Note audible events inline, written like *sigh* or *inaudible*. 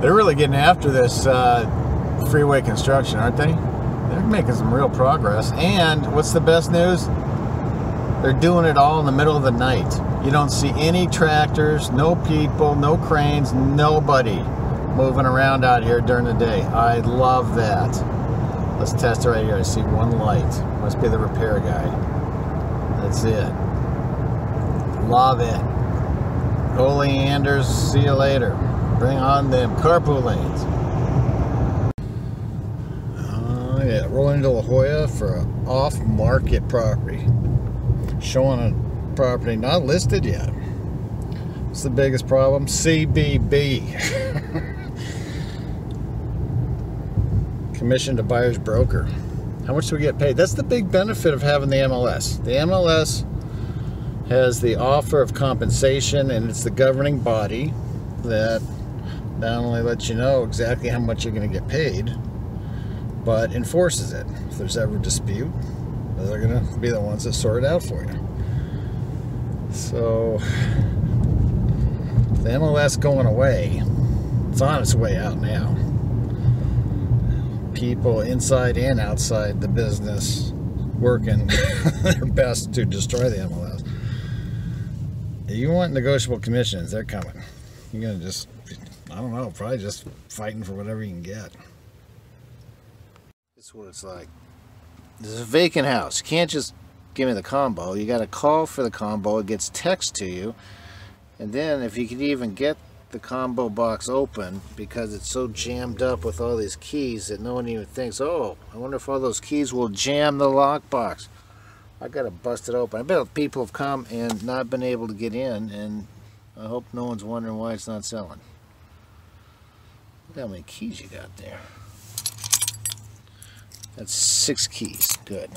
They're really getting after this uh, freeway construction, aren't they? They're making some real progress. And what's the best news? They're doing it all in the middle of the night. You don't see any tractors, no people, no cranes, nobody moving around out here during the day. I love that. Let's test it right here. I see one light. Must be the repair guy. That's it. Love it. Oleanders, See you later. Bring on them carpool lanes. Oh yeah, rolling into La Jolla for an off-market property. Showing a property not listed yet. What's the biggest problem? CBB. *laughs* Commission to buyer's broker. How much do we get paid? That's the big benefit of having the MLS. The MLS has the offer of compensation and it's the governing body that not only lets you know exactly how much you're going to get paid, but enforces it. If there's ever a dispute, they're going to be the ones that sort it out for you. So, *sighs* the MLS going away. It's on its way out now. People inside and outside the business working *laughs* their best to destroy the MLS. You want negotiable commissions, they're coming. You're going to just, I don't know, probably just fighting for whatever you can get. This is what it's like. This is a vacant house. You can't just give me the combo. You got to call for the combo. It gets text to you. And then if you can even get the combo box open because it's so jammed up with all these keys that no one even thinks, oh, I wonder if all those keys will jam the lockbox. I got to bust it open. I bet people have come and not been able to get in, and I hope no one's wondering why it's not selling. Look how many keys you got there. That's six keys. Good.